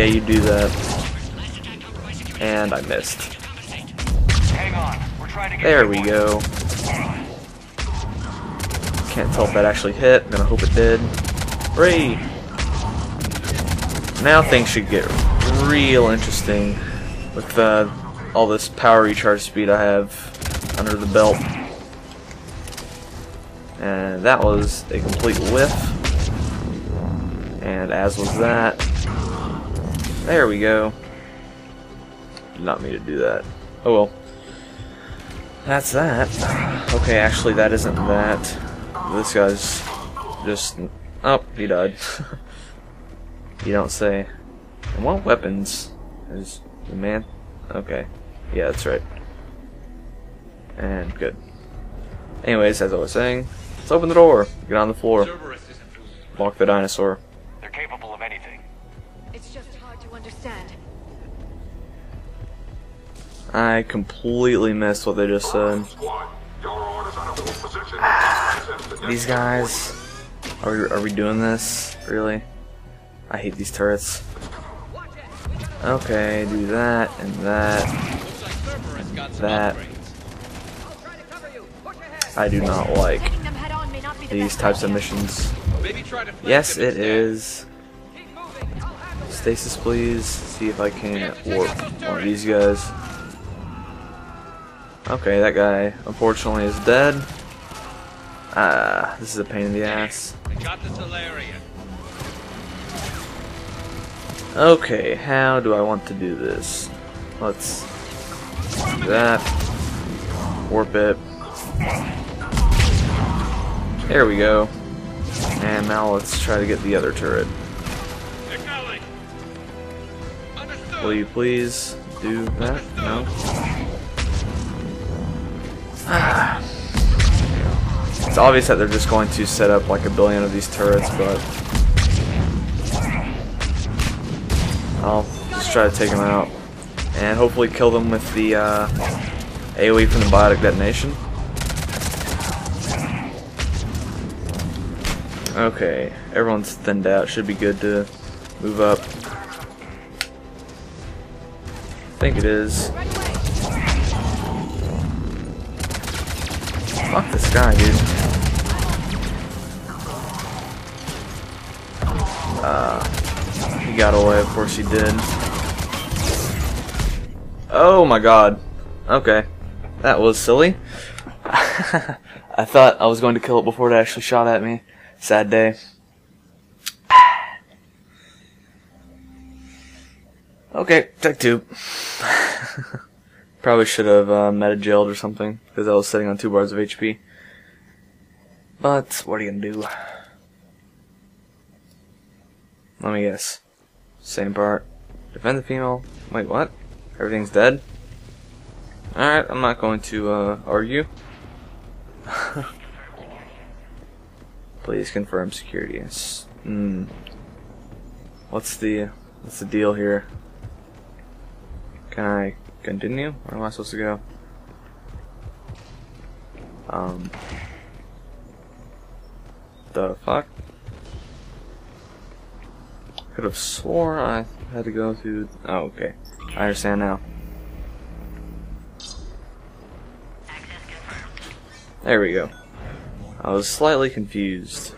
Yeah, you do that. And I missed. Hang on. We're trying to get There we go. Can't tell if that actually hit. I'm gonna hope it did. Hooray! Now things should get real interesting with uh, all this power recharge speed I have under the belt. And that was a complete whiff. And as was that. There we go. Did not mean to do that. Oh well. That's that. Okay, actually that isn't that. This guy's just... Oh, he died. you don't say. And what weapons is the man? Okay. Yeah, that's right. And good. Anyways, as I was saying, let's open the door. Get on the floor. Walk the dinosaur. They're capable I completely missed what they just said. These guys, are we, are we doing this? Really? I hate these turrets. Okay, do that and that. That. I do not like these types of missions. Yes, it is. Stasis, please. See if I can warp one of these guys. Okay, that guy unfortunately is dead. Ah, this is a pain in the ass. I got the Salarian. Okay, how do I want to do this? Let's do that. Warp it. There we go. And now let's try to get the other turret. Will you please do that? No? Obvious that they're just going to set up like a billion of these turrets, but I'll just try to take them out and hopefully kill them with the uh, AoE from the biotic detonation. Okay, everyone's thinned out. Should be good to move up. I think it is. Fuck this guy, dude. Uh, he got away, of course he did. Oh my god. Okay. That was silly. I thought I was going to kill it before it actually shot at me. Sad day. Okay, take two. Probably should have uh, meta jailed or something because I was sitting on two bars of HP. But what are you gonna do? Let me guess. Same part. Defend the female. Wait, what? Everything's dead. All right, I'm not going to uh, argue. Please confirm security. Hmm. What's the what's the deal here? Can I continue? Where am I supposed to go? Um. The fuck? Could have swore I had to go through. Oh, okay. I understand now. There we go. I was slightly confused.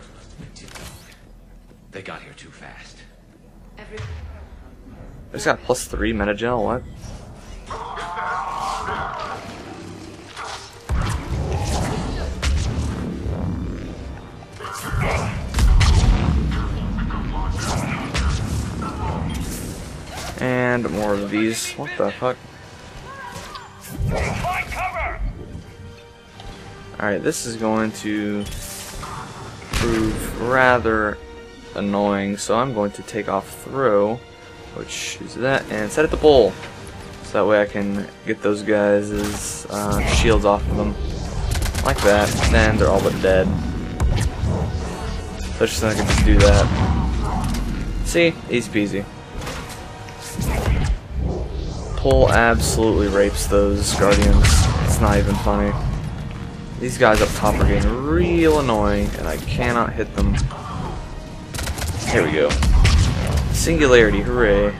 They got here too fast. Every It's got plus three medi-gel, what? And more of these. What the fuck? Alright, this is going to prove rather annoying, so I'm going to take off throw, which is that, and set it to pull. So that way I can get those guys' uh, shields off of them. Like that, and they're all but dead. So just I just do that. See? Easy peasy. Pull absolutely rapes those guardians. It's not even funny. These guys up top are getting real annoying, and I cannot hit them. Here we go. Singularity, hooray.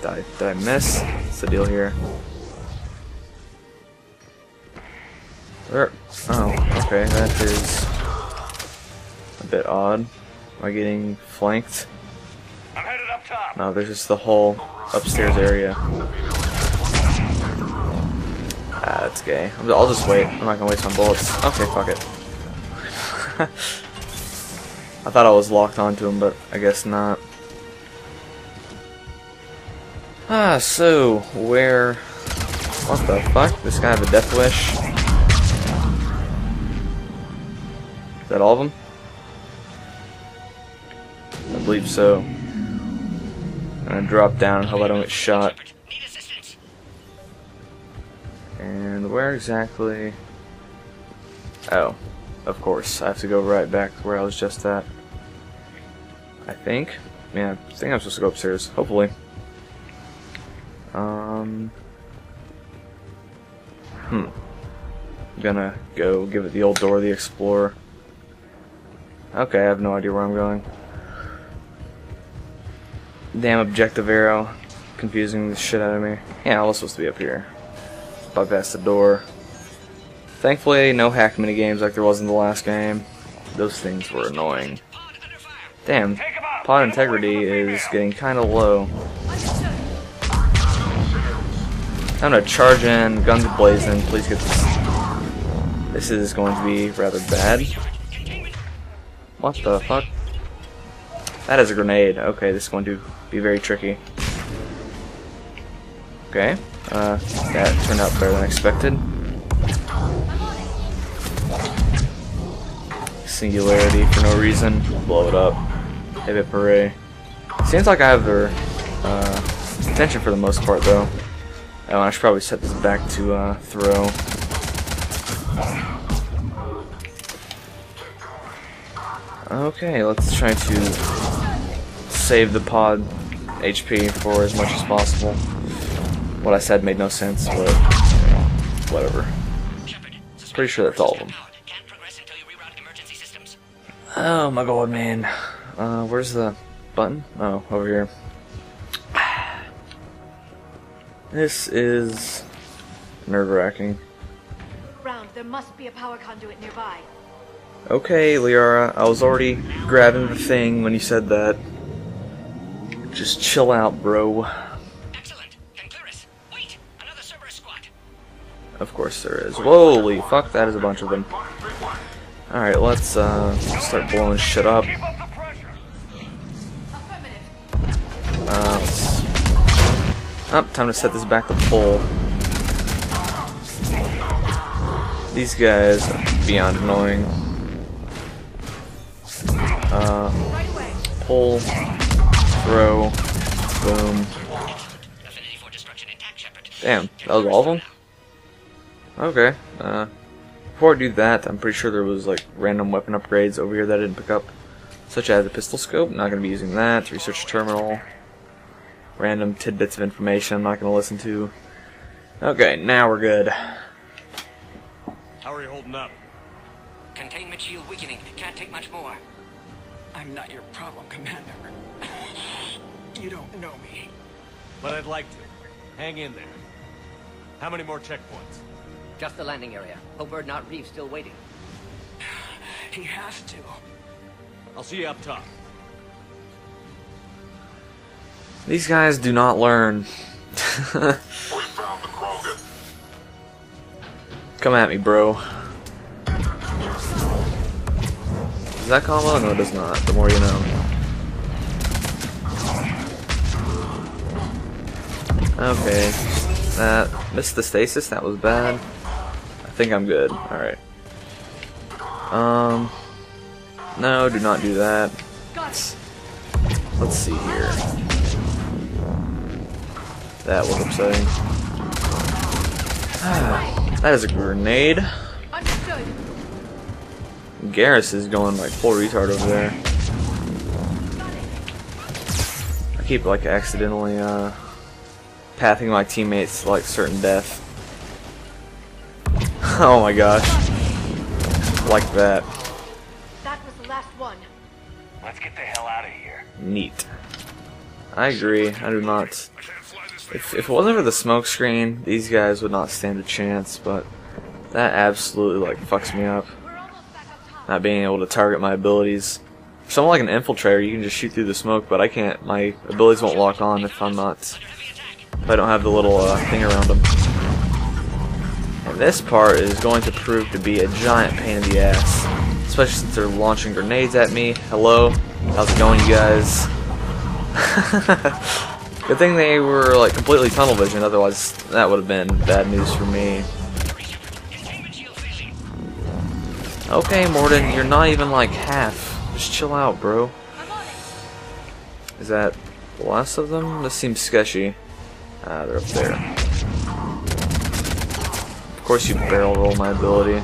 Did I, did I miss? What's the deal here? Where? Oh, okay, that is a bit odd. Am I getting flanked? No, there's just the whole upstairs area. Ah, that's gay. I'll just wait. I'm not gonna waste my bullets. Okay, fuck it. I thought I was locked onto him, but I guess not. Ah, so, where... What the fuck? This guy have a death wish? Is that all of them? I believe so. Gonna drop down and hope I don't get shot. And where exactly? Oh, of course. I have to go right back to where I was just at. I think. Yeah, I think I'm supposed to go upstairs. Hopefully. Um. Hmm. I'm gonna go give it the old Dora the Explorer. Okay, I have no idea where I'm going. Damn objective arrow. Confusing the shit out of me. Yeah, I was supposed to be up here. Bypass the door. Thankfully, no hack mini games like there was in the last game. Those things were annoying. Damn, pod integrity is getting kind of low. I'm gonna charge in, guns blazing. Please get this. This is going to be rather bad. What the fuck? That is a grenade. Okay, this is going to be very tricky. Okay, uh, that turned out better than expected. Singularity for no reason. Blow it up. Hit it hooray. Seems like I have their uh, attention for the most part, though. Oh, I should probably set this back to uh, throw. Okay, let's try to save the pod HP for as much as possible. What I said made no sense, but whatever. Shepard. Pretty sure that's all of them. Powered. Can't progress until you reroute emergency systems. Oh my god, man. Uh, where's the button? Oh, over here. This is nerve wracking. Round, there must be a power conduit nearby. Okay, Liara, I was already grabbing the thing when you said that. Just chill out, bro. Excellent. Can clear us. Wait. Another Cerberus squad. Of course there is. Holy fuck, that is a bunch of them. Alright, let's uh, start blowing shit up. Up the pressure. Affirmative. Uh, oh, time to set this back to full. These guys are beyond annoying. Uh, pull, throw, boom. Affinity for destruction intact, Shepard. Damn, that was all of them? Okay, uh, before I do that, I'm pretty sure there was like random weapon upgrades over here that I didn't pick up, such as a pistol scope, not going to be using that, research terminal, random tidbits of information I'm not going to listen to. Okay, now we're good. How are you holding up? Containment shield weakening. Can't take much more. I'm not your problem, Commander. You don't know me. But I'd like to. Hang in there. How many more checkpoints? Just the landing area. Hope not Reeve's still waiting. He has to. I'll see you up top. These guys do not learn. Come at me, bro. Does that combo? No, it does not. The more you know. Okay. That missed the stasis. That was bad. I think I'm good. Alright. Um. No, do not do that. Let's see here. That was upsetting. that is a grenade. Garrus is going like full retard over there. I keep like accidentally uh pathing my teammates to like certain death. oh my gosh. Like that. That was the last one. Let's get the hell out of here. Neat. I agree. I do not. If, if it wasn't for the smoke screen, these guys would not stand a chance, but that absolutely like fucks me up. Not being able to target my abilities. Someone like an infiltrator, you can just shoot through the smoke, but I can't. My abilities won't lock on if I'm not. If I don't have the little uh, thing around them. And this part is going to prove to be a giant pain in the ass. Especially since they're launching grenades at me. Hello? How's it going, you guys? Good thing they were like completely tunnel vision, otherwise that would have been bad news for me. Okay, Mordin, you're not even like half. Just chill out, bro. Is that the last of them? This seems sketchy. Ah, they're up there. Of course you barrel roll my ability.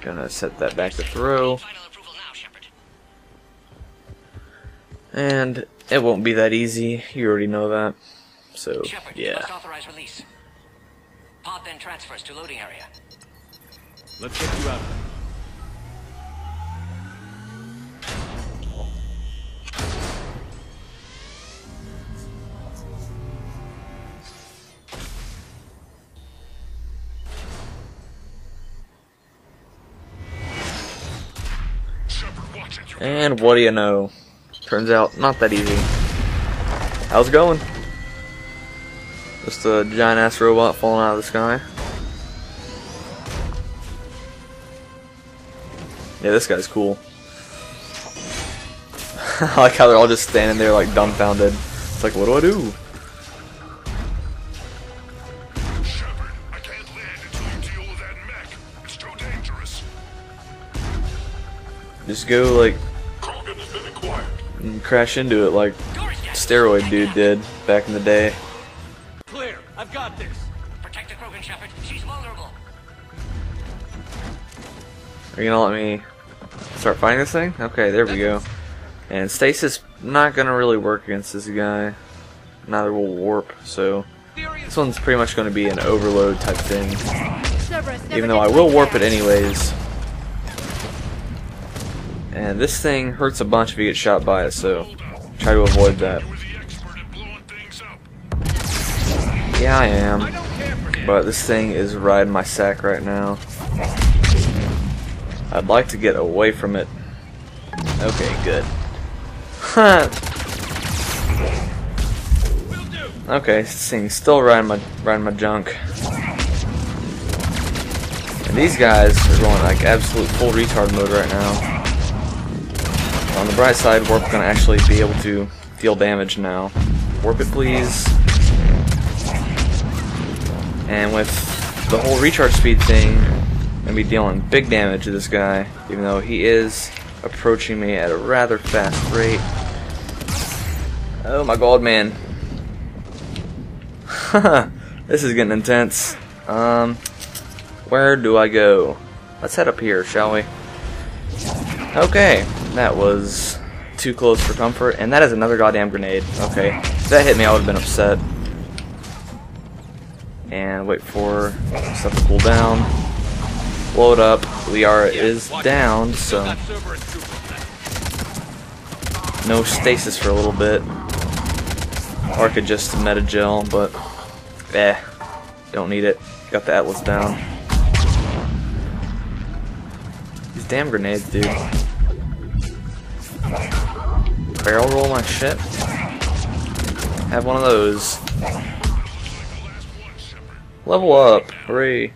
Gonna set that back to throw. And it won't be that easy. You already know that. So, Shepard, yeah. must authorize release. Pod then transfers to loading area. Let's get you out. And what do you know? Turns out, not that easy. How's it going? Just a giant ass robot falling out of the sky. Yeah, this guy's cool. I like how they're all just standing there like dumbfounded. It's like, what do I do? Just go like Krogan has been acquired. and crash into it like steroid dude did back in the day. Clear. I've got this. Protect the Krogan, Shepard. She's vulnerable. Are you gonna let me start fighting this thing? Okay, there we go. And stasis not gonna really work against this guy. Neither will warp, so this one's pretty much gonna be an overload type thing. Even though I will warp it anyways. And this thing hurts a bunch if you get shot by it, so try to avoid that. Yeah, I am. But this thing is riding my sack right now. I'd like to get away from it. Okay, good. Huh. okay, this thing's still riding my riding my junk. And these guys are going like absolute full retard mode right now. On the bright side, Warp's gonna actually be able to deal damage now. Warp it, please. And with the whole recharge speed thing, I'm gonna be dealing big damage to this guy, even though he is approaching me at a rather fast rate. Oh my god, man. this is getting intense. Um, where do I go? Let's head up here, shall we? Okay, that was too close for comfort, and that is another goddamn grenade. Okay, if that hit me, I would have been upset. And wait for stuff to cool down. Load up. Liara is down, so no stasis for a little bit. Or could just medi-gel, but eh, don't need it. Got the Atlas down. These damn grenades, dude. Barrel roll my shit. Have one of those. Level up, hooray.